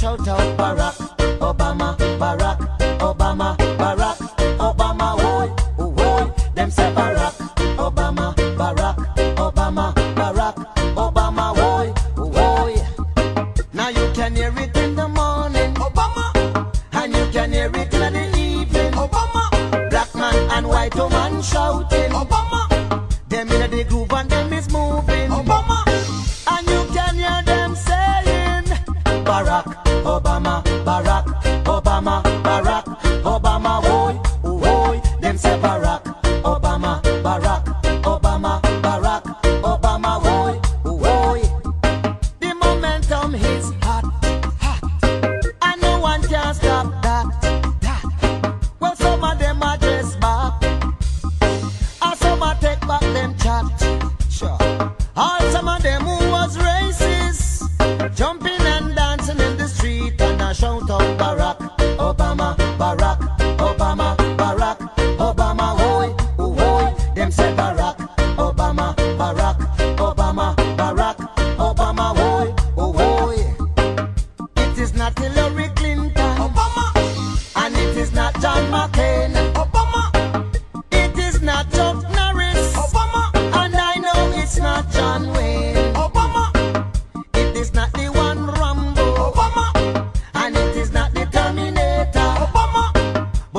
shout out Barack Obama, Barack Obama, Barack Obama, whoa, oh, whoa, them say Barack Obama, Barack Obama, Barack Obama, whoa, oh, whoa. Now you can hear it in the morning, Obama, and you can hear it in the evening, Obama. Black man and white woman shouting, Obama. Them in the groove and them is moving, Obama. And you can hear them saying, Barack. Obama.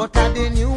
But I didn't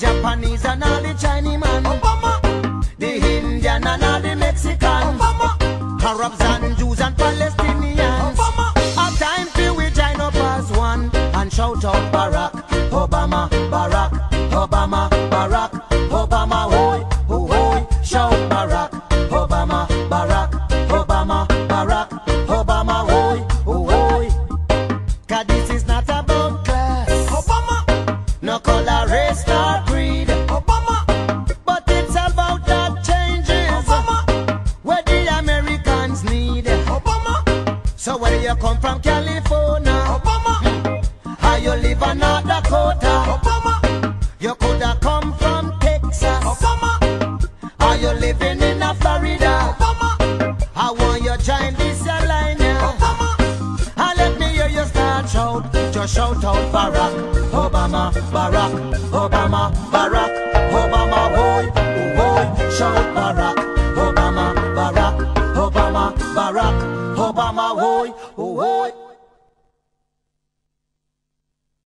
Japanese and all the Chinese man. Obama. The Indian and all the Mexican. Obama. Arabs and Jews and Palestinians. you're living in a Florida. Obama. I want you join this line now. Obama. And let me hear you start shout. Just shout out Barack Obama, Barack Obama, Barack Obama, boy, boy, shout Barack.